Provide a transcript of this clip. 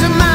to my